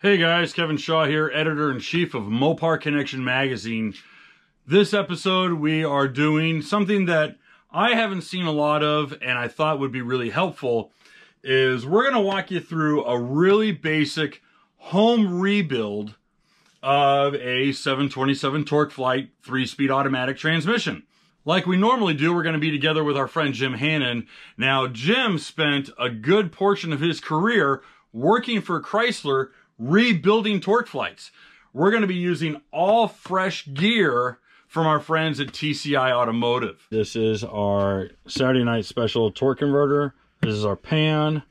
Hey guys, Kevin Shaw here, editor in chief of Mopar Connection magazine. This episode, we are doing something that I haven't seen a lot of and I thought would be really helpful is we're going to walk you through a really basic home rebuild of a 727 TorqueFlite three-speed automatic transmission. Like we normally do, we're going to be together with our friend Jim Hannon. Now, Jim spent a good portion of his career working for Chrysler rebuilding TorqueFlites. We're going to be using all fresh gear from our friends at TCI Automotive. This is our Saturday night special torque converter. This is our pan.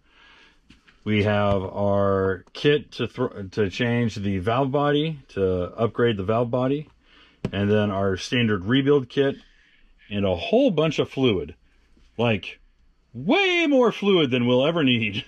We have our kit to to change the valve body, to upgrade the valve body, and then our standard rebuild kit, and a whole bunch of fluid. Like, way more fluid than we'll ever need.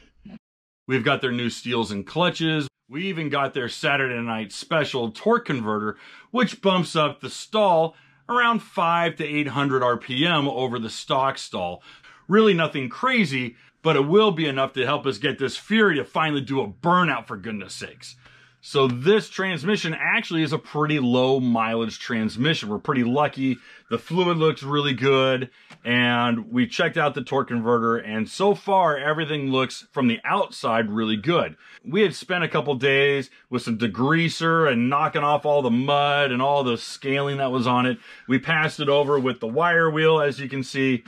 We've got their new steels and clutches. We even got their Saturday night special torque converter, which bumps up the stall around 5 to 800 RPM over the stock stall. Really nothing crazy, but it will be enough to help us get this Fury to finally do a burnout for goodness sakes. So this transmission actually is a pretty low mileage transmission. We're pretty lucky. The fluid looks really good and we checked out the torque converter and so far everything looks from the outside really good. We had spent a couple days with some degreaser and knocking off all the mud and all the scaling that was on it. We passed it over with the wire wheel as you can see.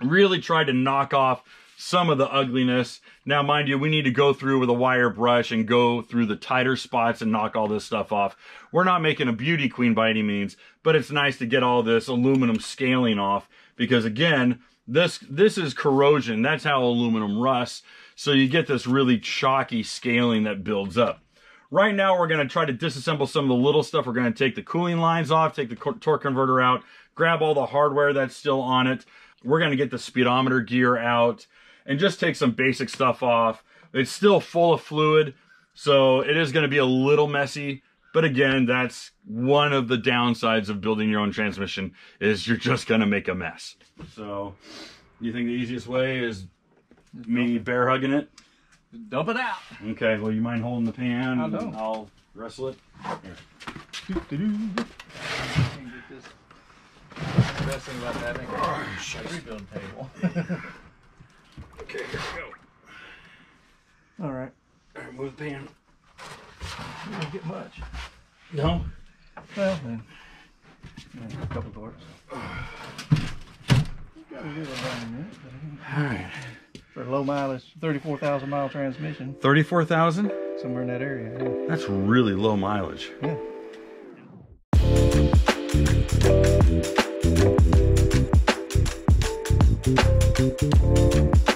Really tried to knock off some of the ugliness. Now, mind you, we need to go through with a wire brush and go through the tighter spots and knock all this stuff off. We're not making a beauty queen by any means, but it's nice to get all this aluminum scaling off because again, this, this is corrosion. That's how aluminum rusts. So you get this really chalky scaling that builds up. Right now, we're going to try to disassemble some of the little stuff. We're going to take the cooling lines off, take the torque converter out, grab all the hardware that's still on it. We're going to get the speedometer gear out and just take some basic stuff off. It's still full of fluid, so it is going to be a little messy. But again, that's one of the downsides of building your own transmission is you're just going to make a mess. So you think the easiest way is me bear hugging it? Dump it out. Okay, well, you mind holding the pan? I don't. I'll wrestle it. Here. Best thing about having a rebuild table. Okay, here we go. All right. All right, move the pan. You don't get much. No? Well, then, yeah, a couple doors. You got a little running in it, All right. for a low mileage, 34,000 mile transmission, 34,000? somewhere in that area. Yeah. That's really low mileage. yeah. All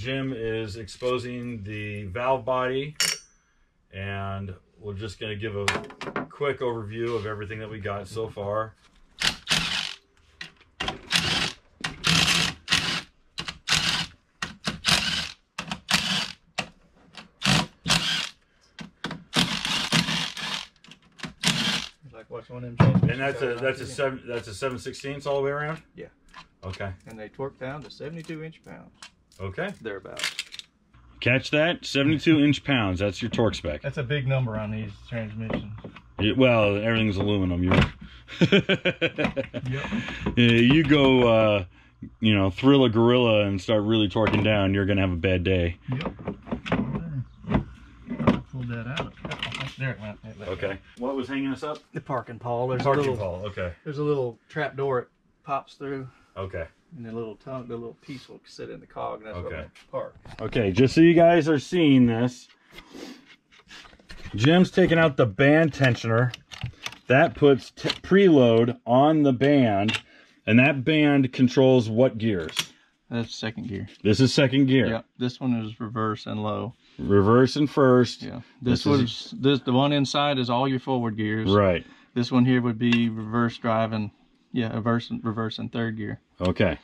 Jim is exposing the valve body, and we're just going to give a quick overview of everything that we got so far. It's like watching one of them transmissions. And that's a that's a seven that's a seven sixteenths all the way around. Yeah. Okay. And they torque down to 72 inch pounds, Okay. thereabouts. Catch that, seventy-two inch pounds. That's your torque spec. That's a big number on these transmissions. It- well, everything's aluminum. You. Yep. You go, uh, you know, thrill a gorilla and start really torquing down, you're gonna have a bad day. Yep. Pulled that out. There it went. It let go. Okay. What was hanging us up? The parking pole. There's a Parking little. pole. Okay. There's a little trap door it pops through, Okay. And the little tongue, the little piece will sit in the cog, and that's Okay. what park. Okay. Just so you guys are seeing this, Jim's taking out the band tensioner. That puts t- preload on the band, and that band controls what gears? That's second gear. This is second gear. Yeah. This one is reverse and low. Reverse and first. Yeah. This This, is- was this the one inside is all your forward gears. Right. This one here would be reverse drive and Yeah, reverse and reverse and third gear. Okay.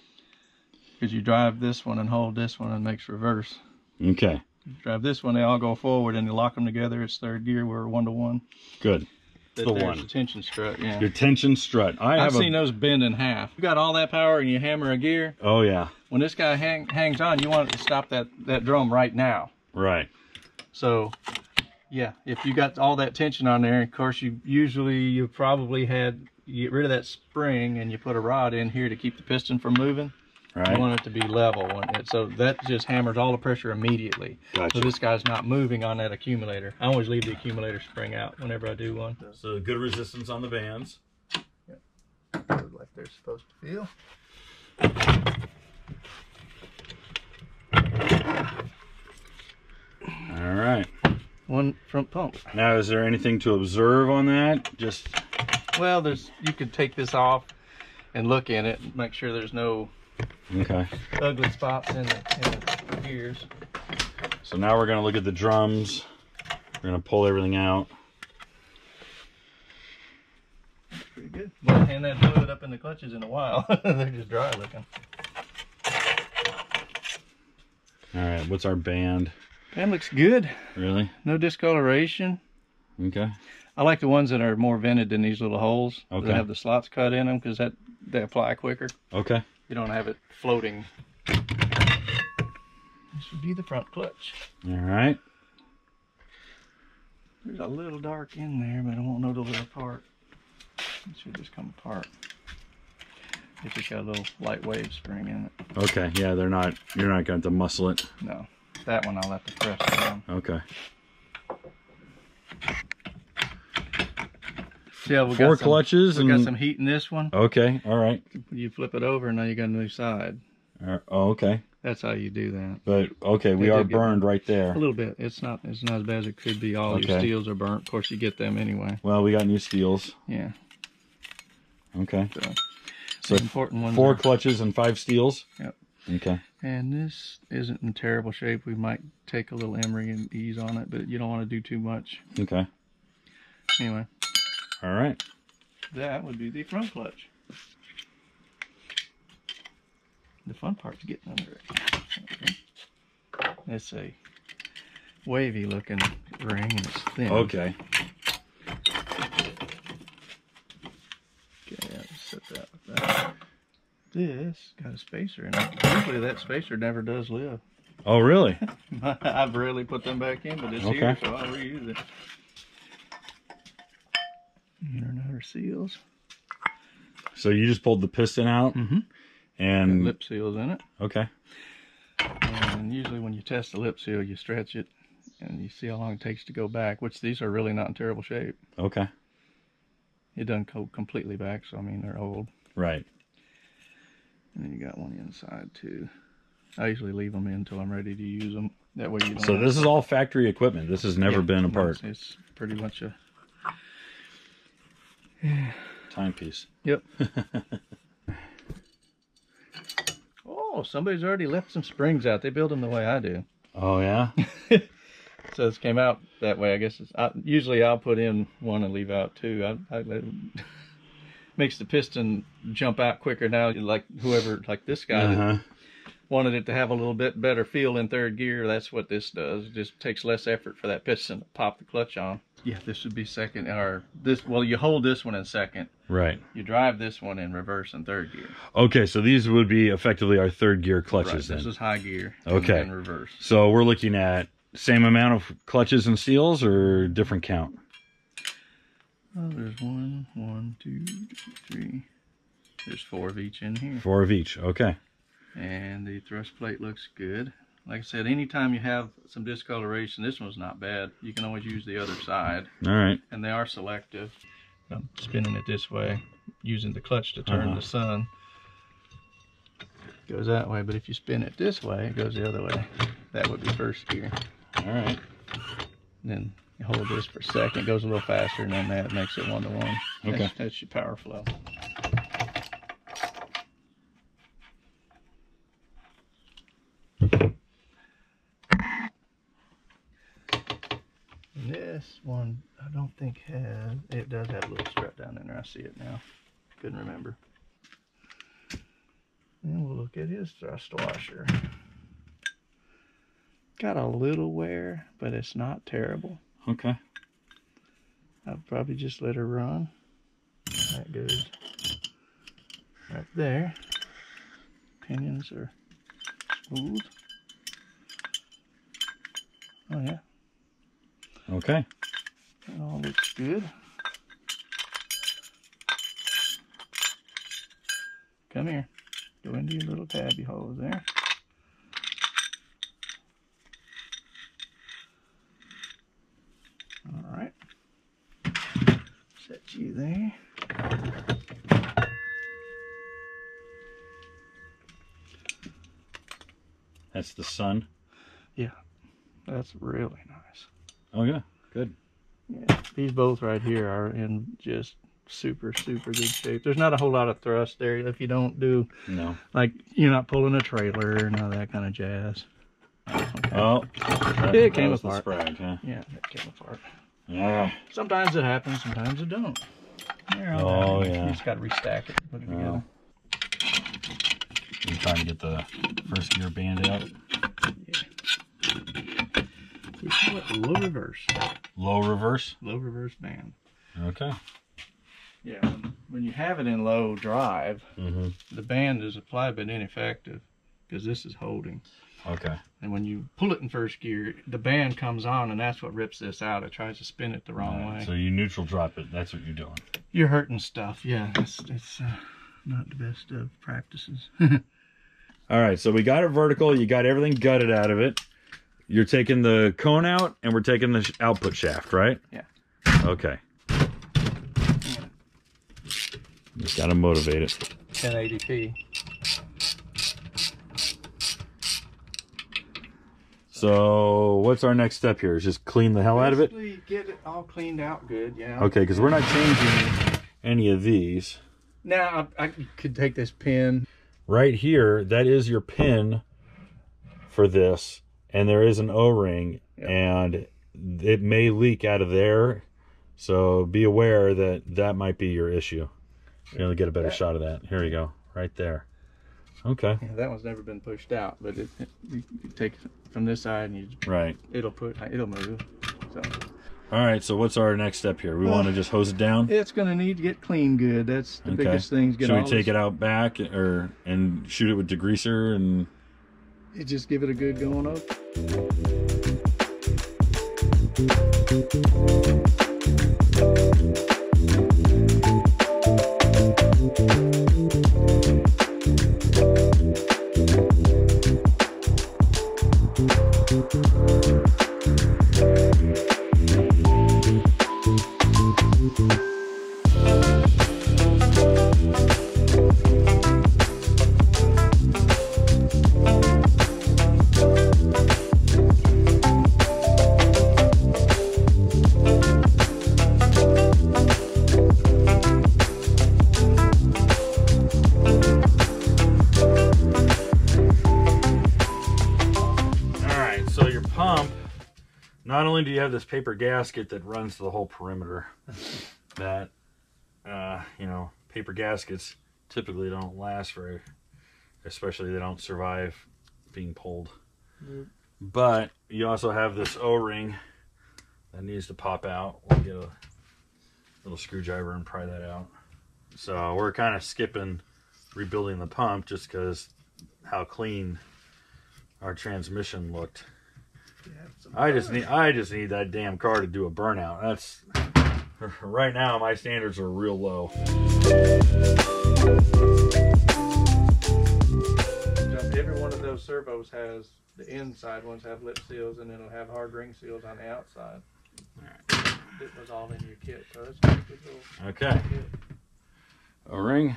Because you drive this one and hold this one and makes reverse. Okay. You drive this one, they all go forward and you lock them together. It's third gear. We're one to one. Good. That The one. the tension strut. Yeah. Your tension strut. I I've have seen a. those bend in half. You got all that power and you hammer a gear. Oh yeah. When this guy hang, hangs on, you want it to stop that that drum right now. Right. So, yeah, if you got all that tension on there, of course, you usually you probably had you get rid of that spring and you put a rod in here to keep the piston from moving. You Right. want it to be level, it, so that just hammers all the pressure immediately. Gotcha. So this guy's not moving on that accumulator. I always leave the accumulator spring out whenever I do one. So good resistance on the bands. Yep. Like they're supposed to feel. All right. One front pump. Now, is there anything to observe on that? Just Well, there's you could take this off and look in it and make sure there's no okay. ugly spots in the, in the gears. So now we're gonna look at the drums. We're gonna pull everything out. Pretty good. Well, and that fluid up in the clutches in a while. They're just dry looking. All right. What's our band? That looks good. Really? No discoloration. Okay. I like the ones that are more vented than these little holes. Okay. That have the slots cut in them because that they apply quicker. Okay. You don't have it floating. This would be the front clutch. All right. There's a little dark in there, but I won't know till they're apart. It should just come apart. It's just got a little light wave spring in it. Okay. Yeah, they're not. You're not going to muscle it. No, that one I'll have to press down. Okay. How we Four got some, clutches We got and. some heat in this one. Okay. All right. You flip it over, and now you got a new side. Uh, Oh, okay. That's how you do that. But okay, we They are burned right there. A little bit. It's not. It's not as bad as it could be. All Okay. your steels are burnt. Of course, you get them anyway. Well, we got new steels. Yeah. Okay. So, So important one. Four are- clutches and five steels. Yep. Okay. And this isn't in terrible shape. We might take a little emery and ease on it, but you don't want to do too much. Okay. Anyway, All right. that would be the front clutch. The fun part's getting under it. Okay. It's a wavy looking ring and it's thin. Okay. Okay, I'll just set that with that. This got a spacer in it. Usually that spacer never does live. Oh, really? I've rarely put them back in, but it's Okay. here, so I'll reuse it. Inner and outer seals. So you just pulled the piston out Mm-hmm. and lip seals in it. okay. And usually when you test the lip seal, you stretch it and you see how long it takes to go back, which these are really not in terrible shape. Okay. It doesn't go completely back, so I mean, they're old. Right. And then you got one inside too. I usually leave them in until I'm ready to use them. That way you don't. So this is all factory equipment. This has never Yeah, been apart. It's pretty much a. Timepiece. Yep. oh, somebody's already left some springs out. They build them the way I do. Oh yeah. So this came out that way. I guess it's, I, usually I'll put in one and leave out two. I, I let makes the piston jump out quicker now. Like whoever, like this guy Uh-huh. wanted it to have a little bit better feel in third gear. That's what this does. It just takes less effort for that piston to pop the clutch on. Yeah, this would be second or this. Well, you hold this one in second. Right. You drive this one in reverse and third gear. Okay, so these would be effectively our third gear Right. clutches This is high gear. Okay. And reverse. So we're looking at same amount of clutches and seals or different count? Oh, there's one, one, two, three. There's four of each in here. Four of each. Okay. And the thrust plate looks good. Like I said, anytime you have some discoloration, this one's not bad. You can always use the other side. All right. And they are selective. I'm spinning it this way, using the clutch to turn Uh-huh. the sun. Goes that way, but if you spin it this way, it goes the other way. That would be first gear. All right. And then you hold this for a second, it goes a little faster, and then that makes it one to one. Okay. That's, that's your power flow. And this one, I don't think has, it does have a little strut down in there. I see it now. Couldn't remember. And we'll look at his thrust washer. Got a little wear, but it's not terrible. Okay. I'll probably just let her run. That goes right there. Pinions are smooth. Oh yeah, Okay. That all looks good. Come here. Go into your little tabby holes there. All right. Set you there. That's the sun. Yeah. That's really nice. Oh yeah. Good. Yeah, these both right here are in just super, super good shape. There's not a whole lot of thrust there if you don't do, No. like, you're not pulling a trailer or none of that kind of jazz. Okay. Oh. That, It came apart. Sprag, huh? Yeah, that came apart. Yeah. Sometimes it happens, sometimes it don't. There, Oh, right. yeah. You just got to restack it, put it Oh. together. I'm trying to get the first gear band out. We low reverse. Low reverse. Low reverse band. Okay. Yeah, when, when you have it in low drive, Mm-hmm. the band is applied but ineffective because this is holding. Okay. And when you pull it in first gear, the band comes on, and that's what rips this out. It tries to spin it the wrong Alright, way. So you neutral drop it. That's what you're doing. You're hurting stuff. Yeah, it's, it's uh, not the best of practices. All right. So we got it vertical. You got everything gutted out of it. You're taking the cone out, and we're taking the sh- output shaft, right? Yeah. Okay. Just gotta motivate it. 1080p. So what's our next step here? Is just clean the hell out of it? Get it all cleaned out good. Yeah. Okay, because we're not changing any of these. Now I, I could take this pin. Right here, that is your pin for this, and there is an O-ring, Yep. and it may leak out of there. So be aware that that might be your issue. Gonna get a better shot of that. Here we go, right there. Okay, Yeah, that one's never been pushed out, but it, it you, you take it from this side and you right. it'll put it'll move. So All right. So what's our next step here? We want to just hose it down. it's gonna need to get clean good. That's the Okay. biggest thing. Should we take this- it out back or and shoot it with degreaser and? You just give it a good going up. All have this paper gasket that runs the whole perimeter, that, uh, you know, paper gaskets typically don't last very, especially they don't survive being pulled. But you also have this O-ring that needs to pop out. We'll get a little screwdriver and pry that out. So we're kind of skipping rebuilding the pump just because how clean our transmission looked. I just need I just need that damn car to do a burnout. That's right now my standards are real low. Every one of those servos has the inside ones have lip seals, and it'll have hard ring seals on the outside. It was all in your kit, so it's a good little Okay. kit. A ring.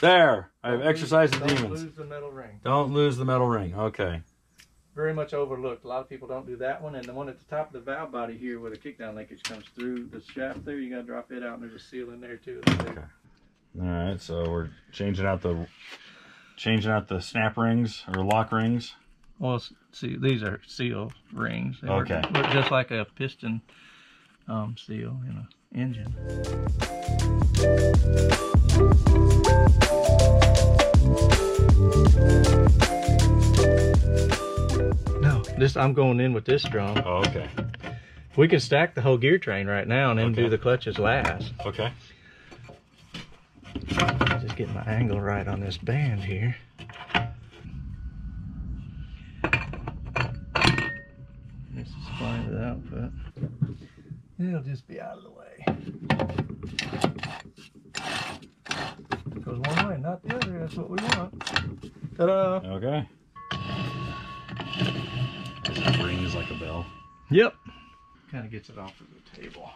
There. I have exercised the don't lose the metal ring. Don't lose the metal ring. Okay. Very much overlooked. A lot of people don't do that one, and the one at the top of the valve body here, where the kickdown linkage comes through the shaft there, you gotta drop it out, and there's a seal in there too. Okay. All right, so we're changing out the changing out the snap rings or lock rings. Well, see, these are seal rings. They work- Okay. Look just like a piston um, seal in an engine. This I'm going in with this drum. Oh, okay. We can stack the whole gear train right now and then Okay. do the clutches last. Okay. Just get my angle right on this band here. This is fine with output. It'll just be out of the way. Goes one way, not the other. That's what we want. Ta-da! Okay. This rings like a bell. Yep. Kind of gets it off of the table.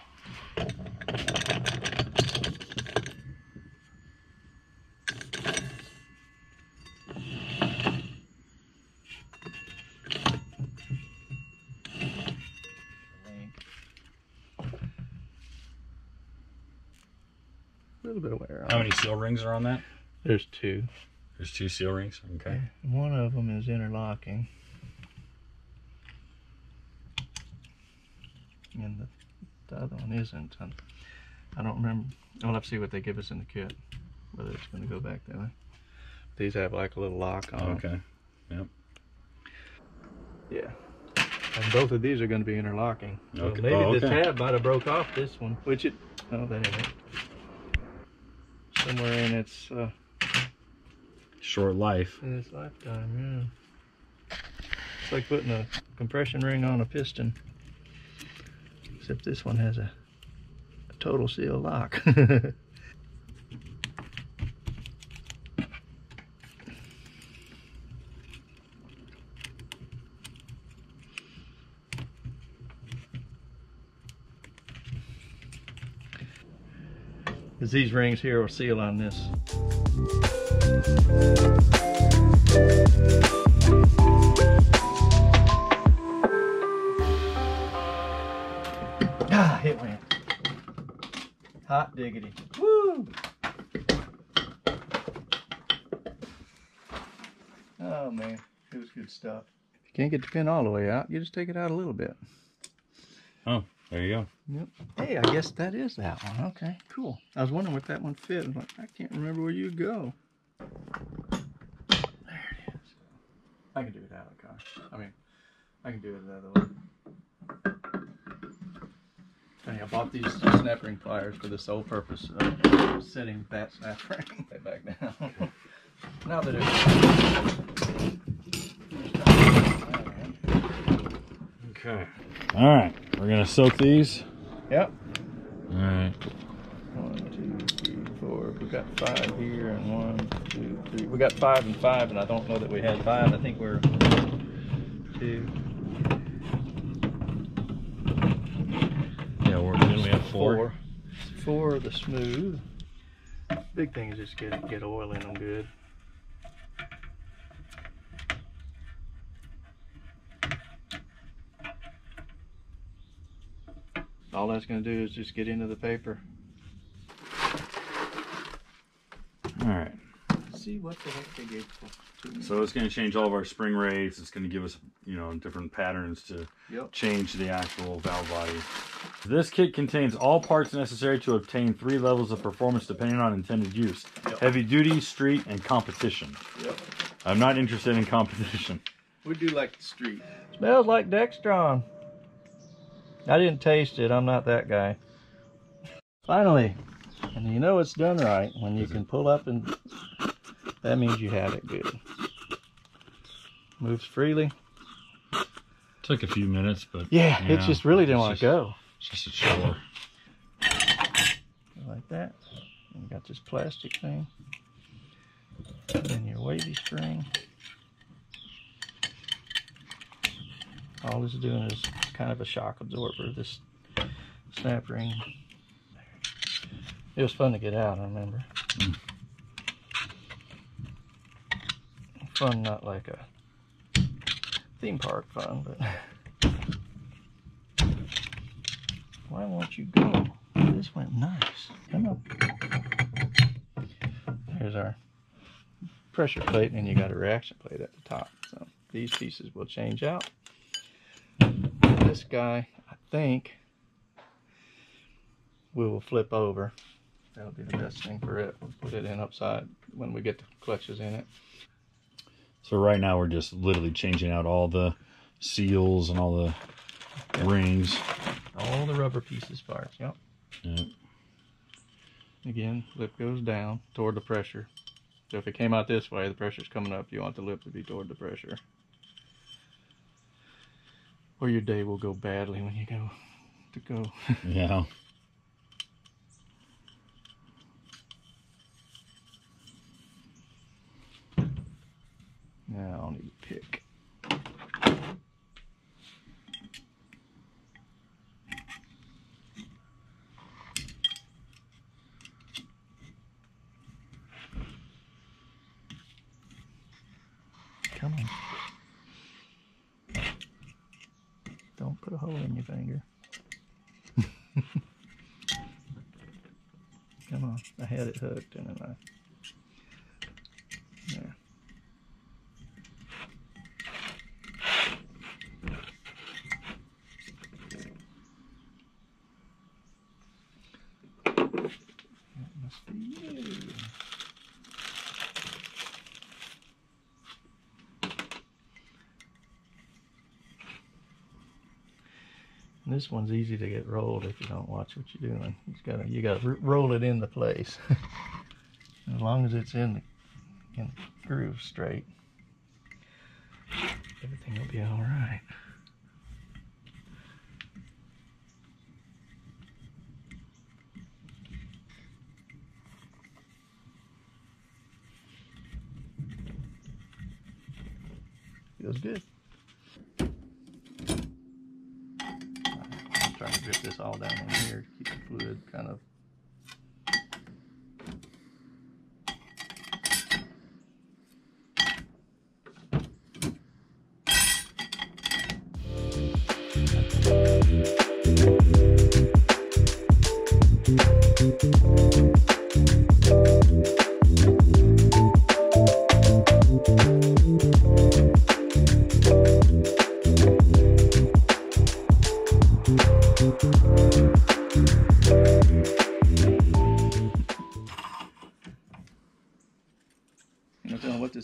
A little bit of wear How many seal rings are on that? There's two. There's two seal rings. Okay. One of them is interlocking. And the, the other one isn't. I, I don't remember. I'll have to see what they give us in the kit, whether it's going to go back that way. These have like a little lock on. Okay. Yep. Yeah. And both of these are going to be interlocking. So Okay. maybe Oh, the tab might have broke off this one, which it. Oh, that ain't it. Somewhere in its uh, Short life. in its lifetime, yeah. It's like putting a compression ring on a piston. Except this one has a, a total seal lock. Because these rings here will seal on this. Diggity. Woo! Oh man, it was good stuff. If you can't get the pin all the way out, you just take it out a little bit. Oh, there you go. Yep. Hey, I guess that is that one. Okay, cool. I was wondering what that one fit. I'm like, I can't remember where you go. There it is. I can do it out of the car. I mean, I can do it the other way. Hey, I bought these snap ring pliers for the sole purpose of setting that snap ring back down. now that it's Okay. All right. We're gonna soak these. Yep. All right. One, two, three, four. We got five here, and one, two, three. We got five and five, and I don't know that we had five. I think we're two, Yeah. We're then we have four. four. Four of the smooth. Big thing is just get get oil in them good. All that's gonna do is just get into the paper. All right. See what the heck they gave for. to me. So it's gonna change all of our spring rates. It's gonna give us, you know, different patterns to Yep. change the actual valve body. This kit contains all parts necessary to obtain three levels of performance depending on intended use. Yep. Heavy duty, street, and competition. Yep. I'm not interested in competition. We do like the street. Smells like Dextron. I didn't taste it. I'm not that guy. Finally, and you know it's done right when you can pull up and that means you have it good. Moves freely. Took a few minutes, but Yeah, it just really didn't want to go. it's just a chore. Like that. And you got this plastic thing. And then your wavy string. All it's doing is kind of a shock absorber, this snap ring. It was fun to get out, I remember. Mm. Fun, not like a theme park fun, but why won't you go? This went nice. Come on. There's our pressure plate, and you got a reaction plate at the top. So these pieces will change out. This guy, I think, we will flip over. That'll be the best thing for it. We'll put it in upside when we get the clutches in it. So right now we're just literally changing out all the seals and all the rings. All the rubber pieces parts. Yep. Yeah. Again, lip goes down toward the pressure. So if it came out this way, the pressure's coming up. You want the lip to be toward the pressure. Or your day will go badly when you go to go. Yeah. Need a pick. Come on. Don't put a hole in your finger. Come on. I had it hooked and then I. There. That must be you. And this one's easy to get rolled if you don't watch what you're doing. You gotta you gotta roll it into place. as long as it's in the, in the groove straight, everything will be all right. Feels good. I'm trying to drip this all down in here to keep the fluid kind of.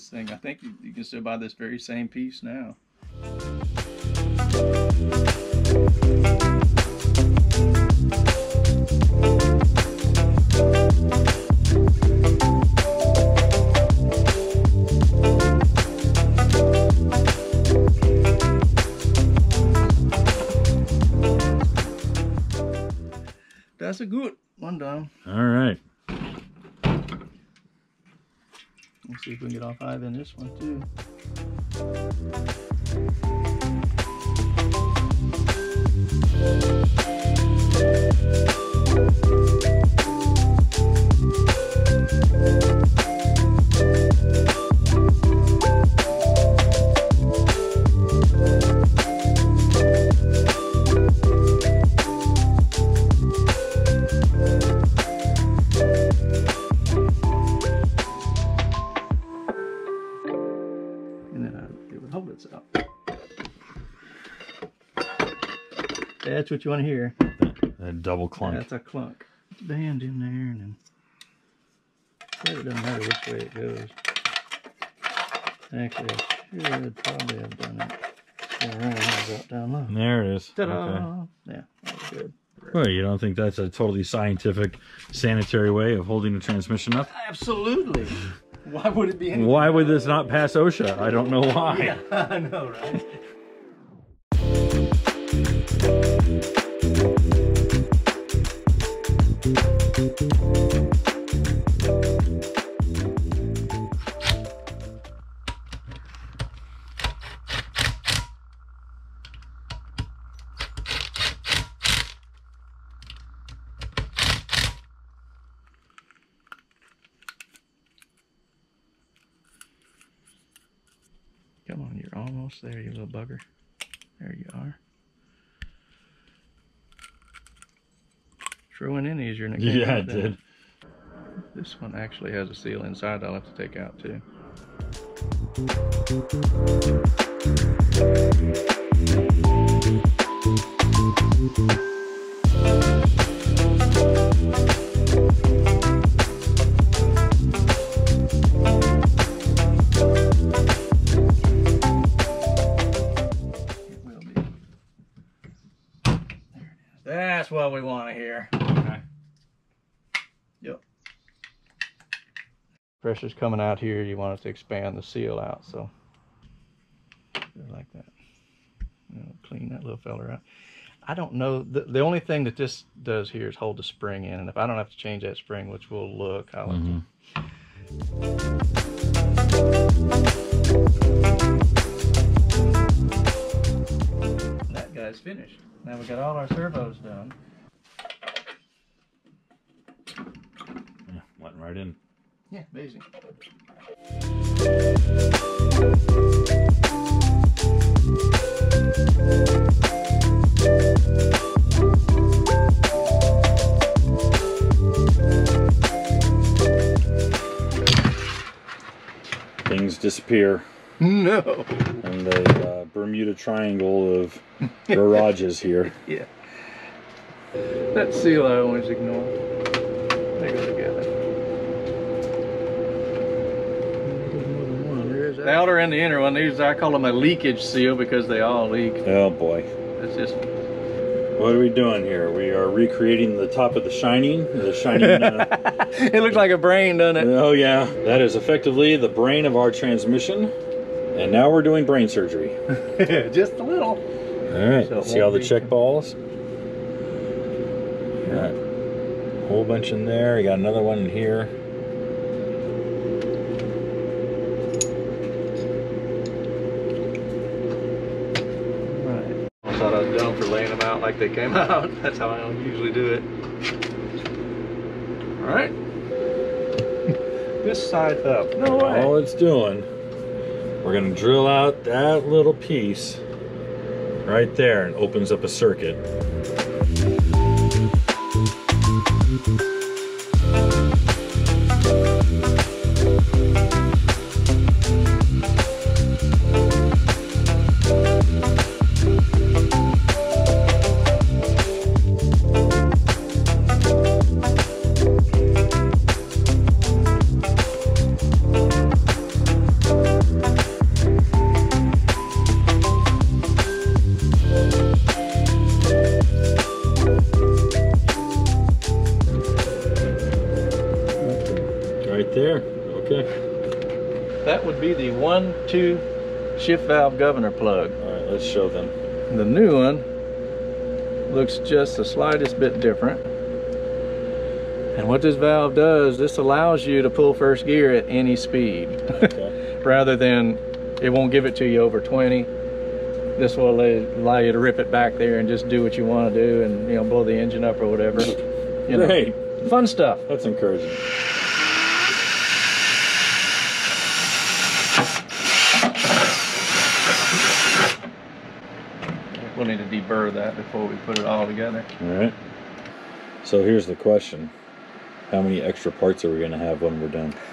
This thing. I think you, you can still buy this very same piece now. That's a good one done. All right. Let's see if we can get all five in this one too. And I, it would hold itself. That's what you want to hear. That double clunk. That's a clunk. Put the band in there and then. It doesn't matter which way it goes. Actually, I should probably have done it. Yeah, right, I'll drop down low. There it is. Okay. Yeah, that good. Well, you don't think that's a totally scientific, sanitary way of holding the transmission up? Absolutely. Why would it be? Why would this not pass OSHA? I don't know why. Yeah, I know, right? Come on, you're almost there, you little bugger. There you are. Went in easier than it Yeah, it didn't. This one actually has a seal inside I'll have to take out too. Yep. Pressure's coming out here. You want it to expand the seal out, so like that. You know, clean that little feller out. I don't know. The, the only thing that this does here is hold the spring in, and if I don't have to change that spring, which will look, I'll have to That guy's finished. Now we got all our servos done. Yeah, went right in. Yeah, amazing. Things disappear No. And the uh, Bermuda Triangle of garages here. Yeah. That seal I always ignore. They go together. The outer and the inner one, these I call them a leakage seal because they all leak. Oh boy. It's just What are we doing here? We are recreating the top of the Shining. The Shining. Uh, it looks like a brain, doesn't it? oh yeah, that is effectively the brain of our transmission. And now we're doing brain surgery. just a little. All right. So See all the check balls? Got a whole bunch in there. You got another one in here. Right. I thought I was dumb for laying them out like they came out. That's how I usually do it. All right. this side up. No way. All it's doing, we're gonna drill out that little piece right there and opens up a circuit. That would be the one, two shift valve governor plug. All right, let's show them. The new one looks just the slightest bit different. And what this valve does, this allows you to pull first gear at any speed. Okay. Rather than, it won't give it to you over 20. This will allow you to rip it back there and just do what you want to do and, you know, blow the engine up or whatever. You know, Great. Fun stuff. That's encouraging. We'll need to deburr that before we put it all together. All right. So here's the question. How many extra parts are we gonna have when we're done?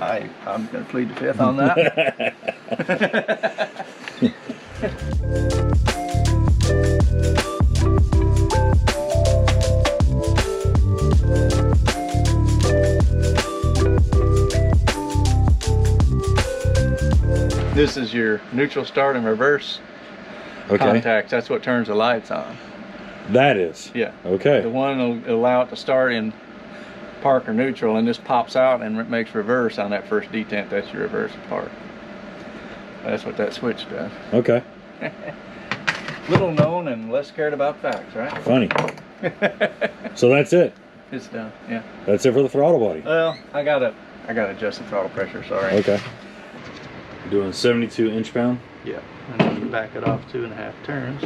I, I'm going to plead the fifth on that. this is your neutral start and reverse okay. contacts. That's what turns the lights on. That is. Yeah. Okay. The one will allow it to start in park or neutral and this pops out and makes reverse on that first detent. That's your reverse park. That's what that switch does. Okay. Little known and less cared about facts, right? Funny. So that's it. it's done. Yeah. That's it for the throttle body. Well, I gotta, I gotta adjust the throttle pressure. Sorry. Okay. Doing 72 inch pound. Yeah. And then back it off two and a half turns.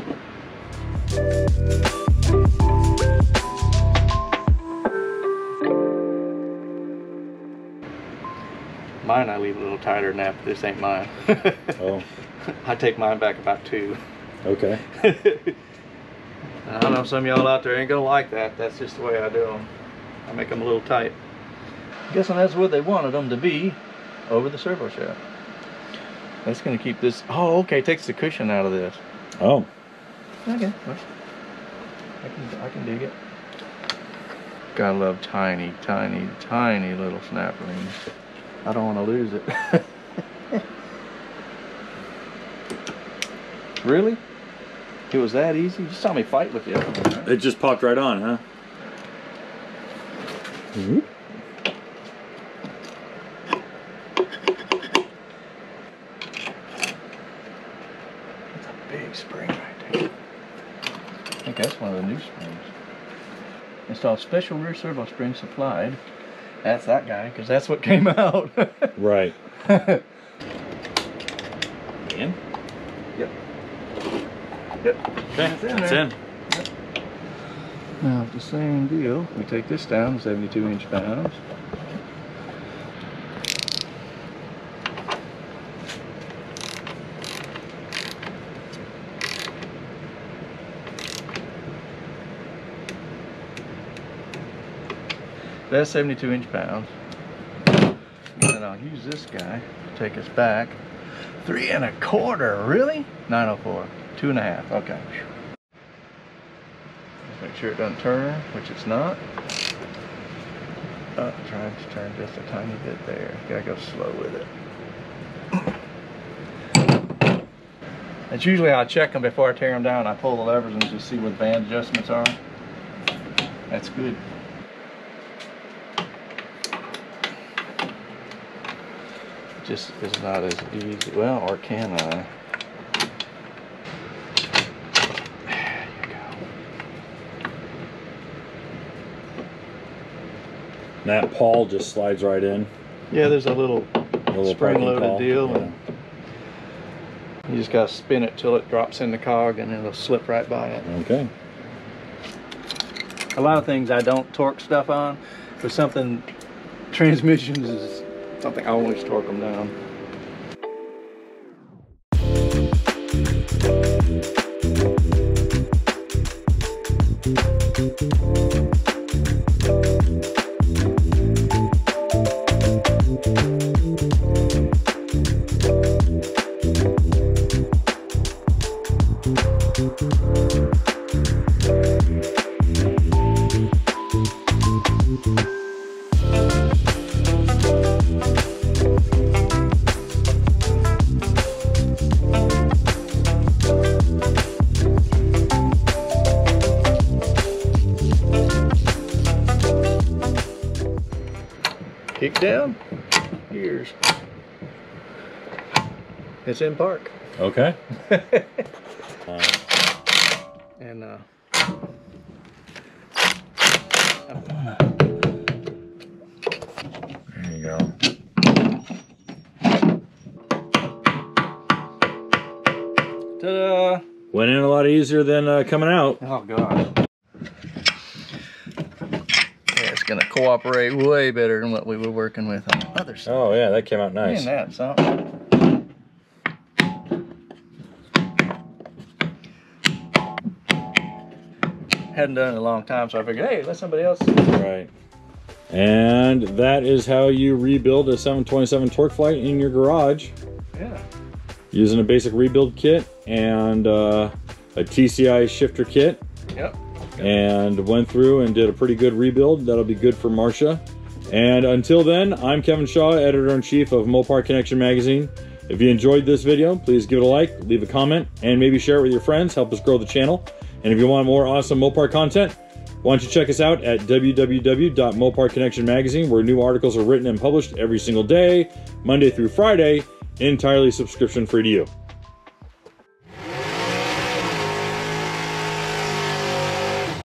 Mine I leave a little tighter than that, but this ain't mine. Oh. I take mine back about two. Okay. I know some of y'all out there ain't gonna like that. That's just the way I do them. I make them a little tight. Guessing that's what they wanted them to be over the servo shaft. That's gonna keep this. Oh, okay. Takes the cushion out of this. Oh. Okay. I can I can dig it. Gotta love tiny, tiny, tiny little snap rings. I don't want to lose it. really? It was that easy? You saw me fight with the other one, right? It just popped right on, huh? That's a big spring right there. I think that's one of the new springs. Install special rear servo spring supplied. That's that guy, because that's what came out. Right. In? Okay, Yep. Okay, It's in that's there. in. Now, the same deal. We take this down, 72 inch pounds. That's 72 inch pounds. And then I'll use this guy to take us back. Three and a quarter, really? 904. Two and a half, okay. Make sure it doesn't turn, which it's not. Uh, trying to turn just a tiny bit there. Gotta go slow with it. That's usually how I check them before I tear them down. I pull the levers and just see where the band adjustments are. That's good. Just is not as easy. Well, or can I? There you go. That pawl just slides right in. Yeah, there's a little little spring-loaded deal. Yeah. And you just gotta spin it till it drops in the cog and it'll slip right by it. Okay. A lot of things I don't torque stuff on. but something, transmissions is something I always torque them down. It's in park. Okay. And uh, There you go. ta-da! Went in a lot easier than uh, coming out. Oh gosh. Yeah, it's gonna cooperate way better than what we were working with on the other side. Oh yeah, that came out nice. Isn't that something? Hadn't done it in a long time, so I figured, hey, let somebody else. Right. And that is how you rebuild a 727 TorqueFlite in your garage Yeah. using a basic rebuild kit and uh, a TCI shifter kit. Yep. And went through and did a pretty good rebuild. That'll be good for Marsha. And until then, I'm Kevin Shaw, editor in chief of Mopar Connection Magazine. If you enjoyed this video, please give it a like, leave a comment, and maybe share it with your friends. Help us grow the channel. And if you want more awesome Mopar content, why don't you check us out at www.mopar Connection Magazine, where new articles are written and published every single day, Monday through Friday, entirely subscription free to you.